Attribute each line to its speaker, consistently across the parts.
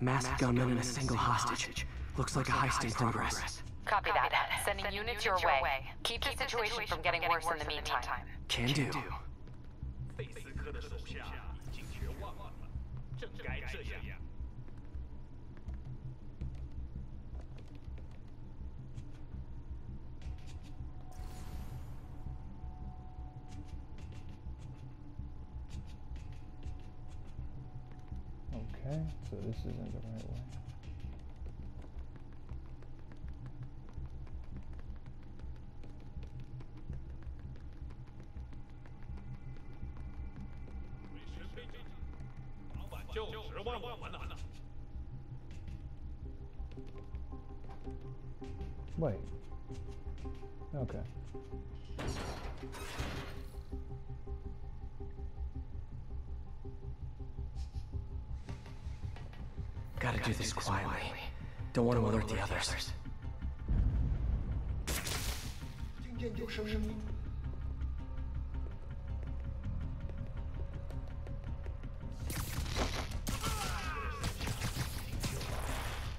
Speaker 1: Masked gunman and a single hostage. Looks like a heist in progress.
Speaker 2: Copy that. Sending units your way. Keep the situation from getting worse in the meantime.
Speaker 1: Can do.
Speaker 3: 费斯科的手下已经绝望了，正该这样。
Speaker 4: Okay, so this isn't the right way.
Speaker 1: Don't want to alert the others.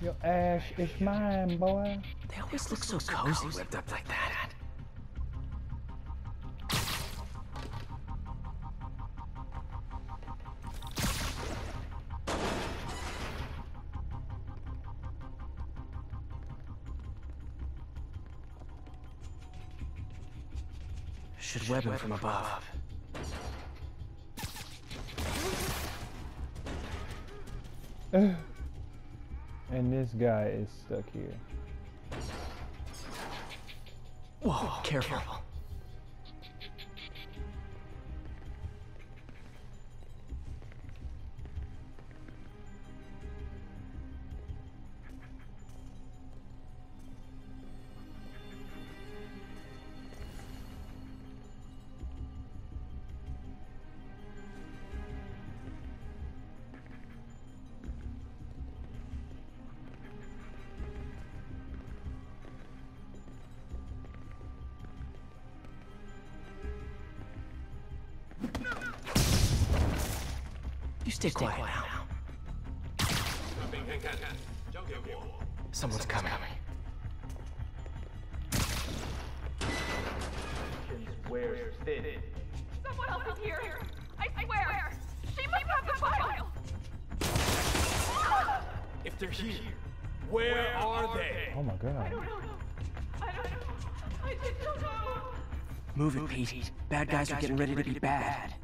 Speaker 4: Your ass is mine, boy.
Speaker 1: They always look so cozy whipped up like that. Him from above.
Speaker 4: And this guy is stuck here.
Speaker 1: Whoa, careful. You stay quiet now. Someone's coming.
Speaker 3: Where's Finn?
Speaker 5: Someone else is here. I swear. She must have the file.
Speaker 3: If they're here, where are they?
Speaker 4: Oh my god.
Speaker 5: I don't know. I just don't know.
Speaker 1: Move it, Pete. Bad guys are getting ready to be bad.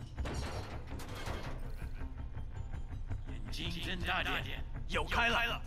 Speaker 3: 大姐有开了。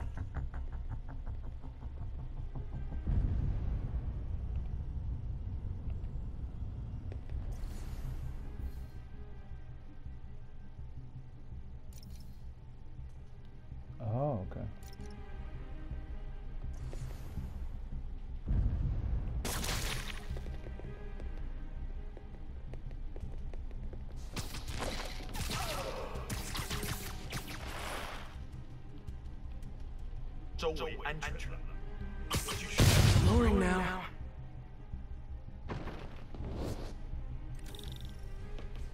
Speaker 1: Lowering now.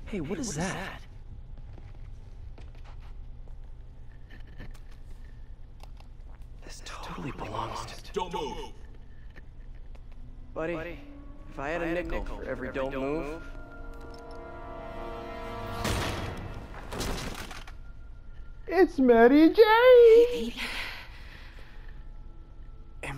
Speaker 1: Hey, what is that? This totally belongs to...
Speaker 6: Don't move.
Speaker 1: Buddy, if I had a nickel for every don't move...
Speaker 4: It's Mary Jane!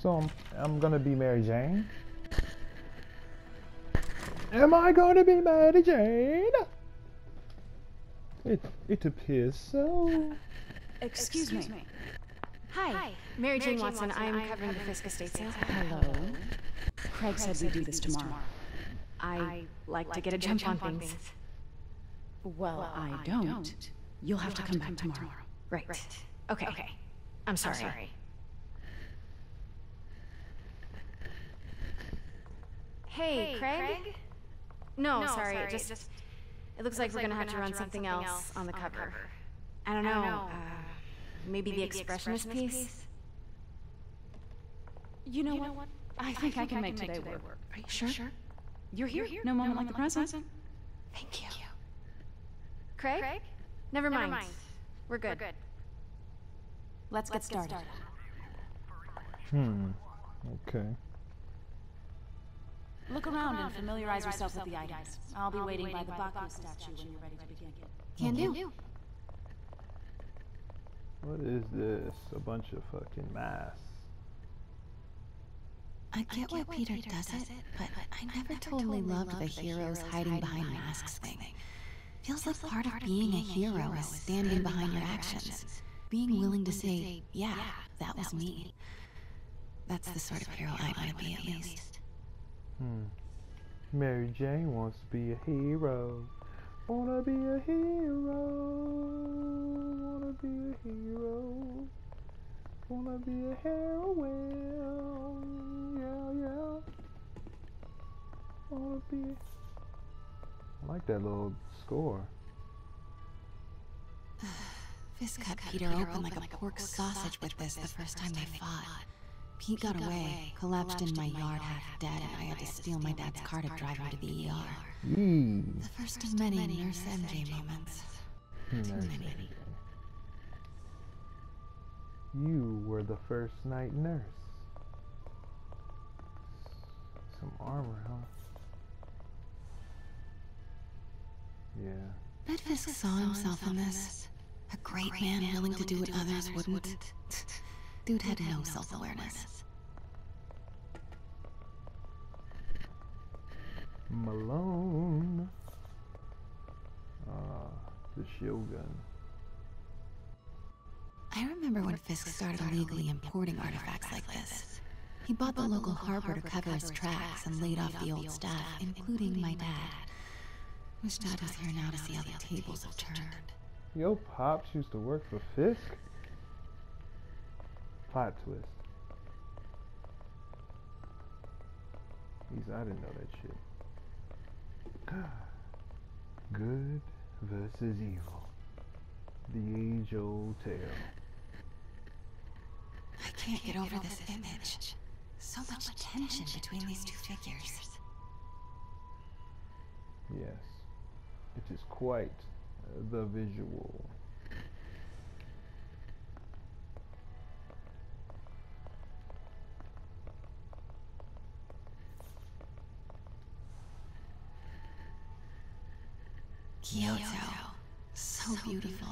Speaker 4: So I'm, I'm gonna be Mary Jane. Am I gonna be Mary Jane? It it appears so.
Speaker 7: Excuse me.
Speaker 5: Hi, Mary Jane Watson. I'm covering the Fisk estate sale.
Speaker 7: Hello. Craig said we do this tomorrow.
Speaker 5: I like to get a jump on things.
Speaker 7: Well, I don't. You'll have to come back tomorrow.
Speaker 5: Right. Okay, okay. I'm sorry. Hey, Craig? No, sorry. It just it looks like we're gonna have to run something else on the cover. I don't know. Uh, maybe the expressionist piece.
Speaker 7: You know what? I think I can make today work.
Speaker 5: Are you sure?
Speaker 7: You're here. No moment like the present.
Speaker 5: Thank you. Craig? Never mind. We're good.
Speaker 7: Let's get started.
Speaker 4: Hmm. Okay.
Speaker 7: Look around and familiarize yourself with the items. I'll be waiting by the Baku statue when you're ready to begin.
Speaker 5: Can do.
Speaker 4: What is this? A bunch of fucking masks.
Speaker 8: I get why Peter does it, but I never totally loved the heroes hiding behind masks thing. Feels like part of being a hero is standing behind your actions. Being willing to say, yeah, that was me. That's the sort of hero I want to be, at least.
Speaker 4: Hmm. Mary Jane wants to be a hero. Wanna be a hero. Wanna be a hero. Wanna be a heroine. Yeah, yeah. Wanna be. I like that little score.
Speaker 8: Fisk cut Peter open like a pork sausage with this the first time they fought. Pete got away, collapsed in my yard half dead, and I had to steal my dad's car to drive him to the ER.
Speaker 4: Yee.
Speaker 8: The first of many Nurse MJ moments.
Speaker 4: Hmm,
Speaker 8: Too
Speaker 4: Nurse
Speaker 8: many.
Speaker 4: MJ. You were the first night nurse. Some armor, huh? Yeah.
Speaker 8: Bet Fisk saw himself in this. A great man willing to do what others wouldn't. Dude had no self-awareness.
Speaker 4: Malone. Ah, the shield gun.
Speaker 8: I remember when Fisk started illegally importing artifacts like this. He bought the local harbor to cover his tracks and laid off the old staff, including my dad. Wish Dad was here now to see how the tables have turned.
Speaker 4: Yo, Pops used to work for Fisk? Plot twist. At least I didn't know that shit. Good versus evil. The age old tale.
Speaker 8: I can't get over this image. So much tension between these two figures.
Speaker 4: Yes. It is quite uh, the visual.
Speaker 8: Kyoto. So beautiful.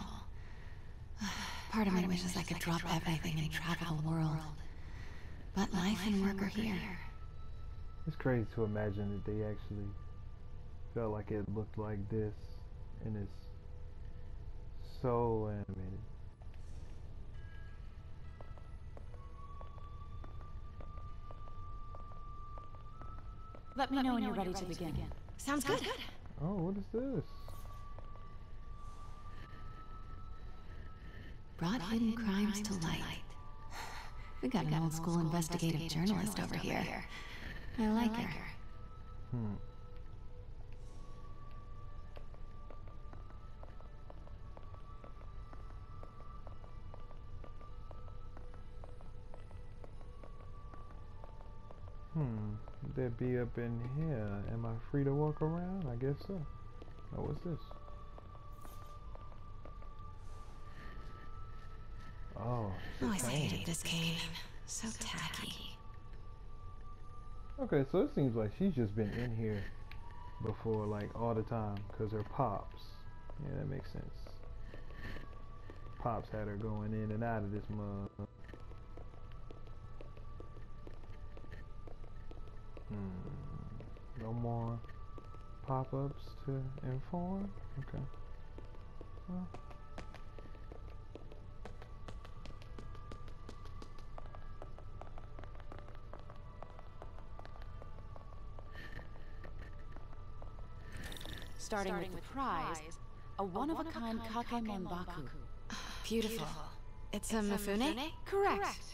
Speaker 8: Part of me wishes I could drop everything and travel the world. But life and work are here.
Speaker 4: It's crazy to imagine that they actually felt like it looked like this and it's so animated.
Speaker 7: Let me know when you're ready to begin.
Speaker 5: Sounds good.
Speaker 4: Oh, what is this?
Speaker 8: Brought hidden crimes to light. We got an old school investigative journalist over here. I like her.
Speaker 4: Hmm. Hmm. They be up in here. Am I free to walk around? I guess so. Oh, what's this? Oh. it's a
Speaker 8: Always
Speaker 4: cane.
Speaker 8: hated this cane. So tacky.
Speaker 4: Okay, so it seems like she's just been in here before, like all the time, because her pops. Yeah, that makes sense. Pops had her going in and out of this mug. Hmm. No more pop-ups to inform. Okay. Well.
Speaker 7: Starting with the prize, a one-of-a-kind Kake Monbaku.
Speaker 5: Beautiful. It's a Mifune?
Speaker 7: Correct.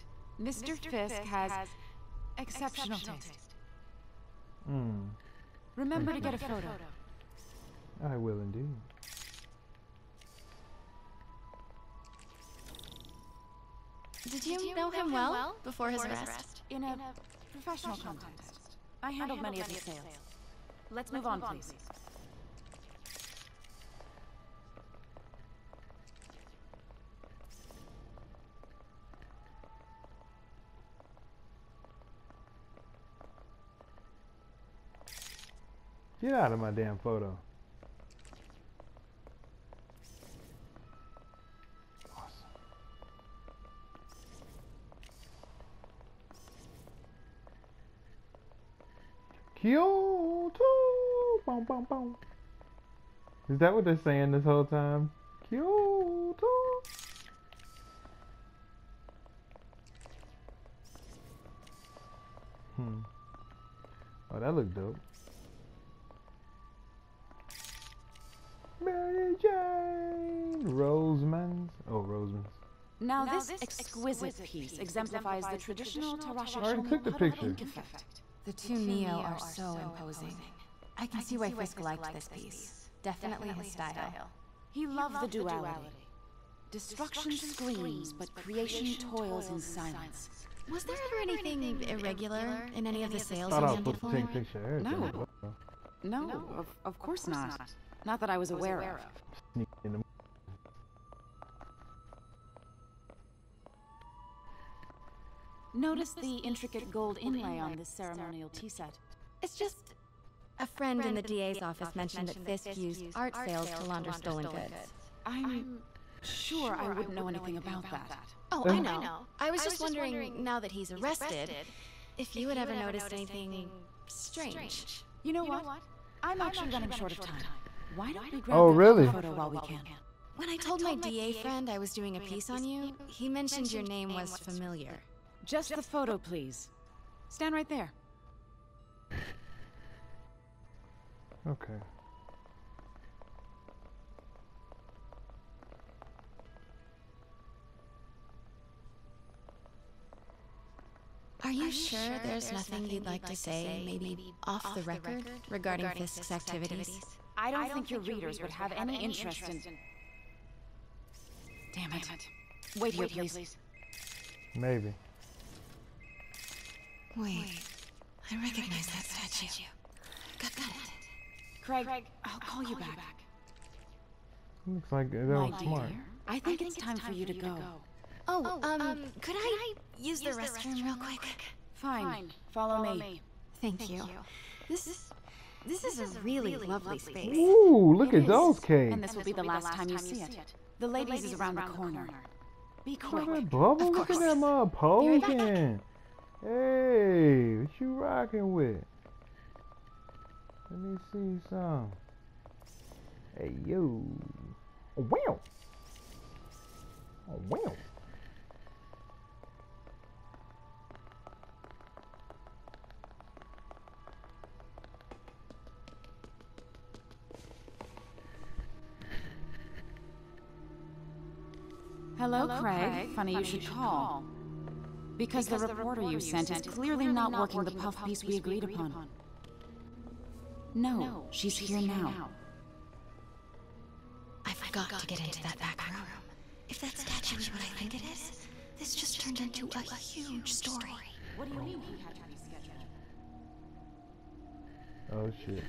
Speaker 7: Mr. Fisk has exceptional taste.
Speaker 4: Hmm.
Speaker 7: Remember to get a photo.
Speaker 4: I will indeed.
Speaker 5: Did you, know him well before his arrest?
Speaker 7: In a professional context. I handled many of the sales. Let's move on, please.
Speaker 4: Get out of my damn photo. Kyoto! Boom, boom, boom. Is that what they're saying this whole time? Kyoto! Hmm. Oh, that looked dope. Mary Jane Rosemans. Oh, Rosemans.
Speaker 7: Now, this exquisite piece exemplifies the traditional Tarashi
Speaker 4: I already took the picture.
Speaker 7: effect.
Speaker 5: The two Nio are so imposing. I can see why Fisk liked this piece. Definitely his style.
Speaker 7: He loved the duality. Destruction screams, but creation toils in silence.
Speaker 5: Was there ever anything irregular in any of the sales
Speaker 4: Thought
Speaker 5: you handled for
Speaker 4: take
Speaker 5: him?
Speaker 4: picture of everything.
Speaker 7: No. No, of, of course not. Not that I was aware of.
Speaker 4: Sneak
Speaker 7: Notice the intricate gold inlay on this ceremonial tea set.
Speaker 5: It's just a friend in the DA's office mentioned that Fisk used art sales to launder stolen goods.
Speaker 7: I'm sure I wouldn't know anything about that.
Speaker 5: Oh, I know. I was just wondering, now that he's arrested, if you had ever noticed anything strange.
Speaker 7: You know what? I'm actually running short of time. Why don't we grab
Speaker 4: Oh, really?
Speaker 7: photo while we can?
Speaker 5: When I told my DA friend I was doing a piece on you, he mentioned your name was familiar.
Speaker 7: Just the photo, please. Stand right there.
Speaker 4: Okay.
Speaker 5: Are you sure there's nothing you'd like to say, maybe off the record, regarding Fisk's activities?
Speaker 7: I don't think your readers would have any interest in. Damn it. Wait Wait here, please.
Speaker 4: Maybe.
Speaker 8: Wait, I recognize that statue. Got, got it.
Speaker 7: Craig, Craig I'll call you back.
Speaker 4: Looks like that
Speaker 7: My
Speaker 4: was smart.
Speaker 7: dear, I think it's time for you to go.
Speaker 5: Oh, um, could I use the restroom real quick?
Speaker 7: Fine. Follow me.
Speaker 5: Thank you. This this is a really lovely space.
Speaker 4: Ooh, look
Speaker 7: It
Speaker 4: at those
Speaker 7: is,
Speaker 4: cakes.
Speaker 7: And this will be the last time you see it. The ladies is around the corner. Be
Speaker 4: Look
Speaker 7: quick.
Speaker 4: at that bubble. Look at
Speaker 5: course.
Speaker 4: that mother
Speaker 5: right
Speaker 4: posing. Hey, what you rocking with? Let me see some. Hey, yo. Oh, wow. Oh, wow.
Speaker 7: Hello, Craig. Funny you should call. Because the reporter you sent is clearly not working the puff piece we agreed upon. No, she's here now.
Speaker 8: I forgot to get into that back room. If that statue is what I think it is, this just turned into a huge story.
Speaker 7: What do you mean he had to be scheduled?
Speaker 4: Oh, shit.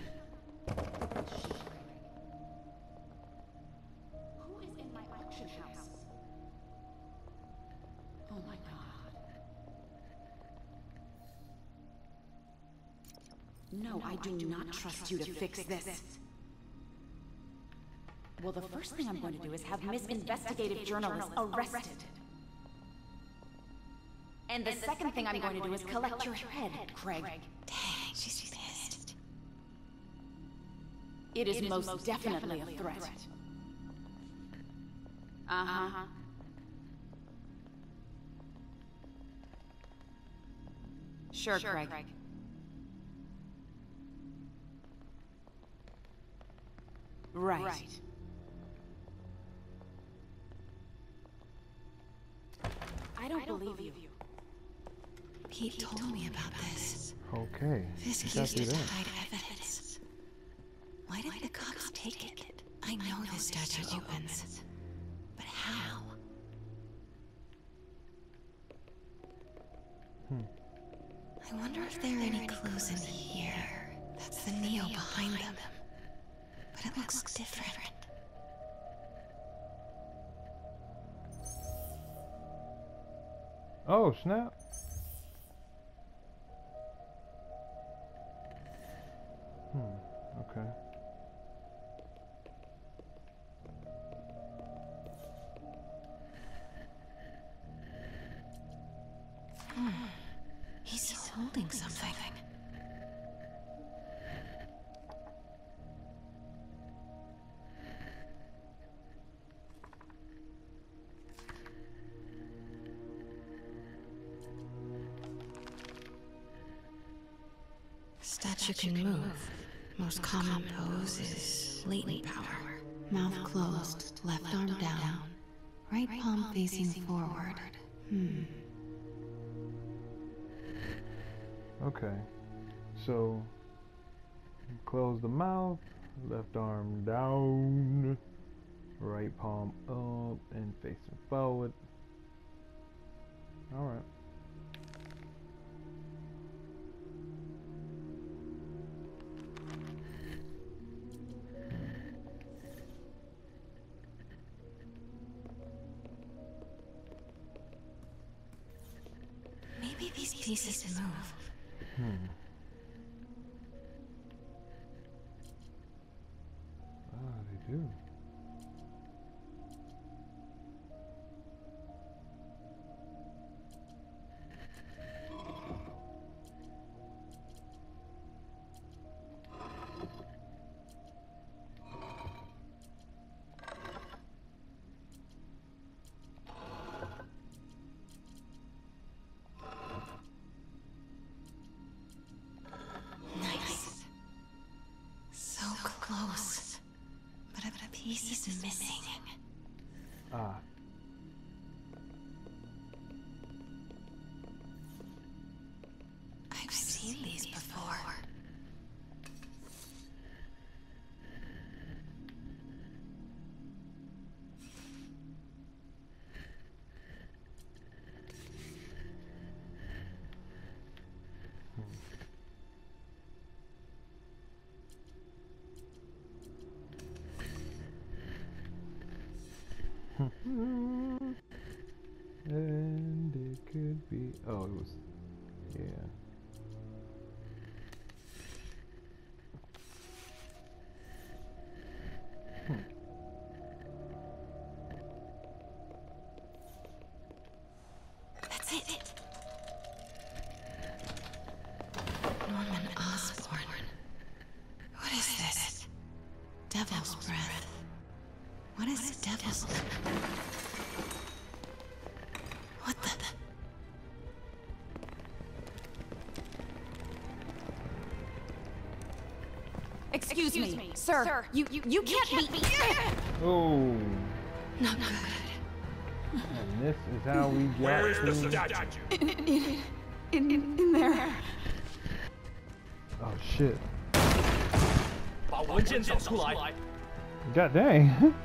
Speaker 7: do not trust you to fix this. Well, the first thing I'm going to do is have Miss Investigative Journalist arrested. And the second thing I'm going to do is collect your head, Craig.
Speaker 8: Dang, she's pissed.
Speaker 7: It is most definitely a threat. Uh-huh. uh-huh. Sure, Craig. Right. right. I don't, believe you.
Speaker 8: Pete told me about this.
Speaker 4: Okay.
Speaker 8: Fisk
Speaker 4: you got
Speaker 8: used
Speaker 4: through
Speaker 8: to
Speaker 4: that.
Speaker 8: hide evidence. Why did the cops take it? I know this statue opens. But how? Hmm. I wonder if there are any clues in here. That's the Nio behind them. It looks different.
Speaker 4: Oh, snap.
Speaker 8: Palm
Speaker 4: up and facing forward. Alright.
Speaker 8: Maybe these pieces move.
Speaker 4: Hmm. Ah. Yeah.
Speaker 7: Excuse, me, me, sir. sir. You, you, you can't, you can't be... be...
Speaker 4: Oh.
Speaker 8: Not good.
Speaker 4: And this is how we get
Speaker 3: Where is the statue?
Speaker 7: In, in, in, in, there.
Speaker 4: Oh, shit. God dang.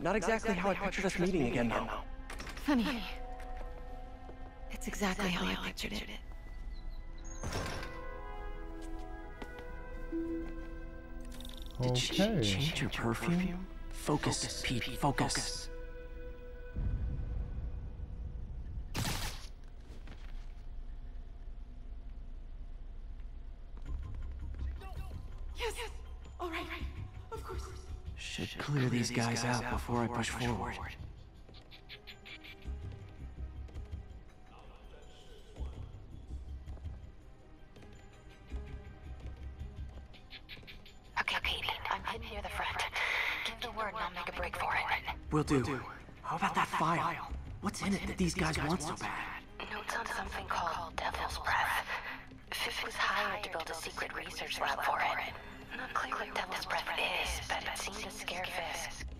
Speaker 1: Not exactly how I pictured us meeting again, though.
Speaker 5: Funny. It's exactly how I pictured it.
Speaker 1: Did she
Speaker 4: Okay.
Speaker 1: change her perfume? Focus, Pete, focus.
Speaker 5: Yes.
Speaker 1: Clear these guys out before I push forward.
Speaker 8: Okay, Katie, I'm hidden near the front. Give the word and I'll make a break for it.
Speaker 1: We'll do. How about that file? What's in it that these guys want so bad?
Speaker 8: Notes on something called Devil's Breath. Fisk was hired to build a secret research lab for it. Not clear what Devil's Breath is, but it seemed to scare Fisk.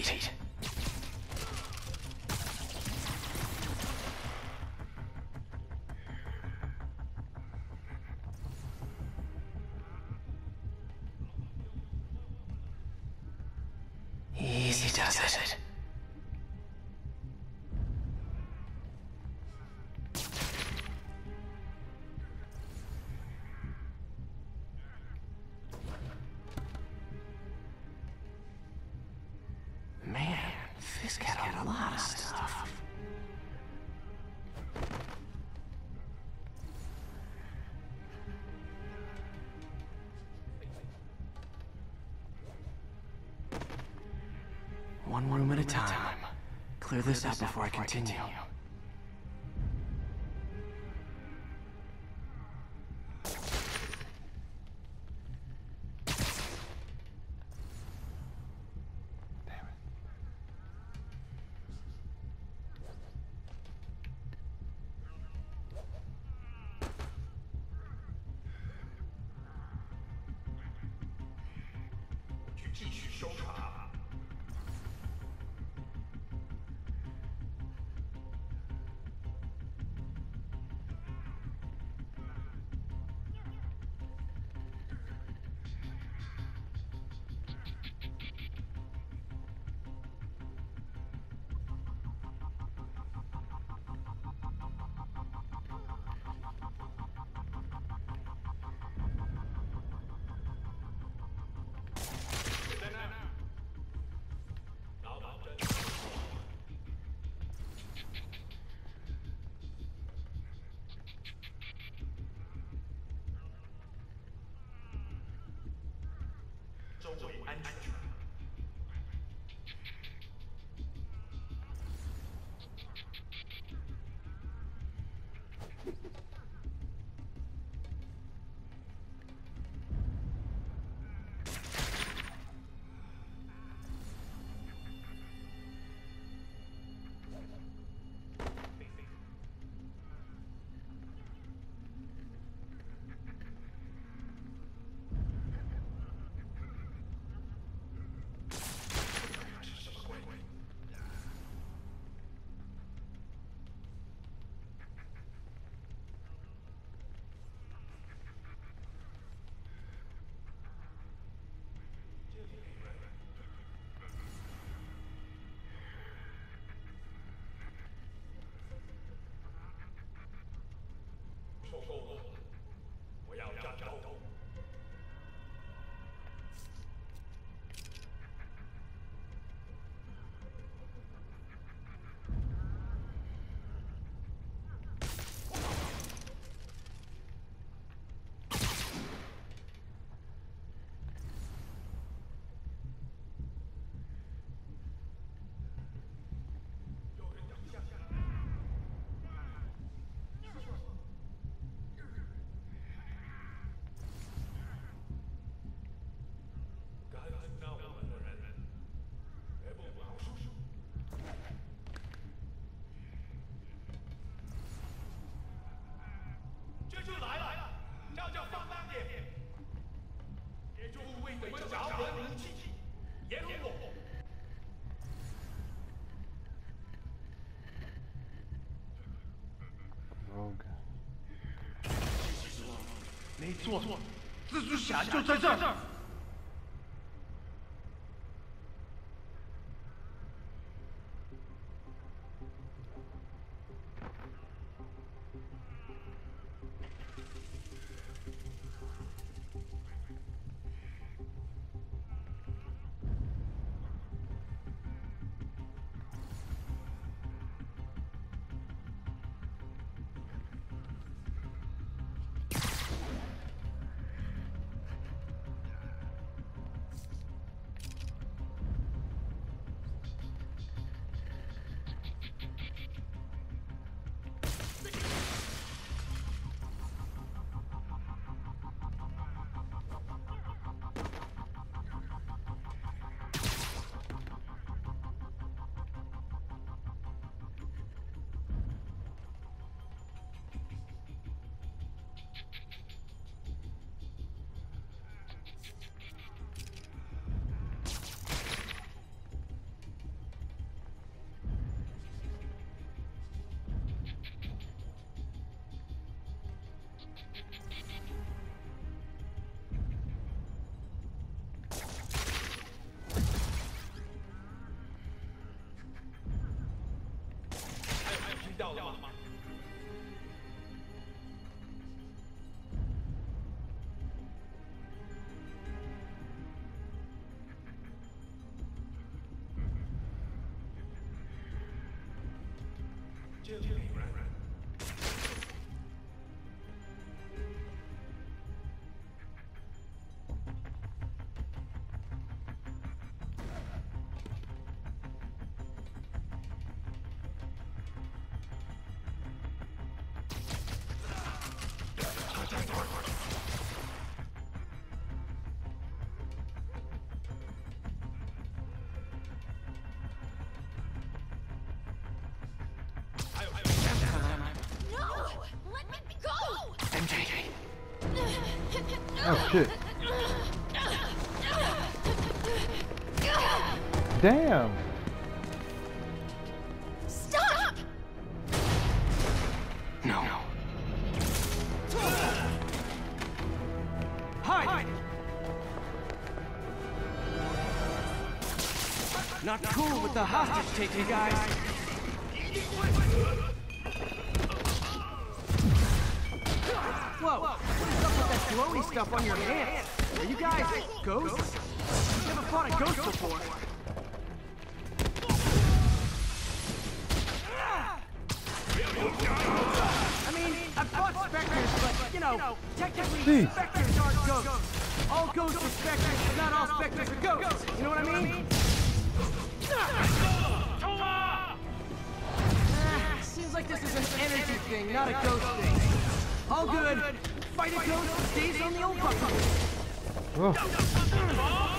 Speaker 1: It. Easy does it. One room, room at a time. time. Clear, Clear this out before I continue.
Speaker 3: I
Speaker 1: continue.
Speaker 3: Showtime. away and 我说过，我要战斗。就来了，这叫放慢点。也就为我们找回灵气，也
Speaker 4: 如我。
Speaker 3: 没错，蜘蛛侠就在这儿。掉掉了吗？这
Speaker 4: Oh shit. Damn.
Speaker 1: Stop!
Speaker 9: No. Hide! Not cool with the hostage taking, guys. Glowy stuff on your hands? Are you guys ghosts? Never fought a ghost before. I mean, I've fought specters, but, you know, technically, specters aren't ghosts. All ghosts are specters, but not all specters are ghosts. You know what I mean? Ah, seems like this is an energy thing, not a ghost thing. All good. Fight a ghost stays on the old bucket.
Speaker 4: Oh.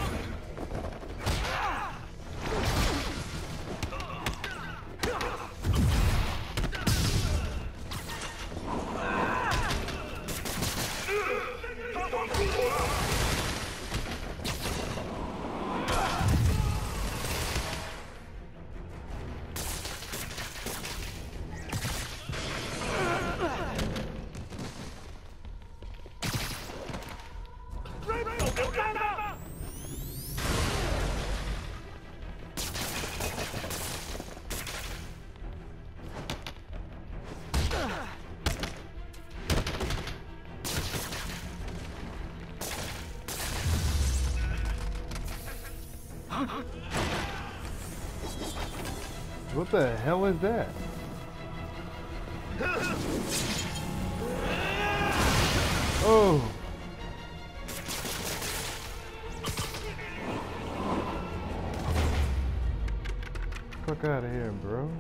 Speaker 4: What the hell is that? Oh. Fuck out of here, bro.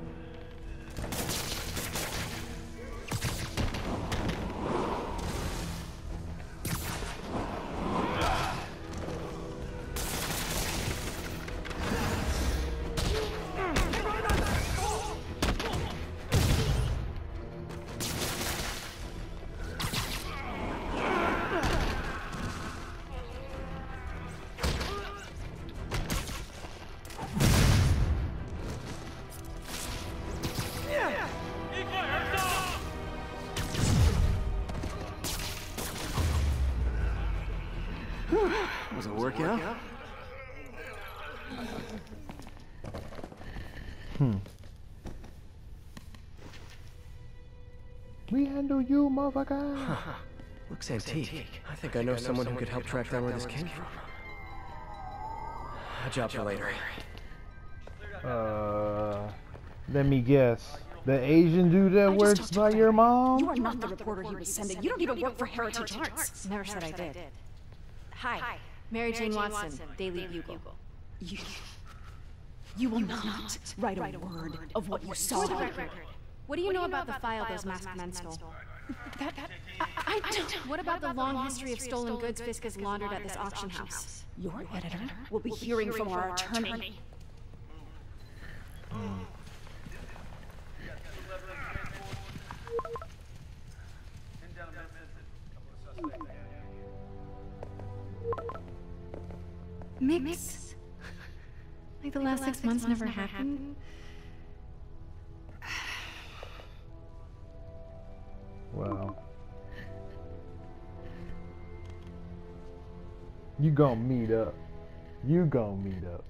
Speaker 4: Handle you, motherfucker.
Speaker 1: Looks antique. I think I know someone who could help track down where this came from. A job for later.
Speaker 4: Uh, let me guess. The Asian dude that works by your mom?
Speaker 7: You are not the reporter he was sending. You don't even work for Heritage Arts.
Speaker 10: Never said I did. Hi, Mary Jane Watson, Daily Bugle.
Speaker 7: You, you will not write a word of what you saw.
Speaker 10: For the record, what do you know about the file those masked men stole?
Speaker 7: That, that, I, I don't.
Speaker 10: What about the long history of stolen goods Fisk has laundered at this auction house?
Speaker 7: Your editor will be hearing from our attorney.
Speaker 10: Mix? Like the last six months never happened?
Speaker 4: Wow. You gonna meet up. You gonna meet up.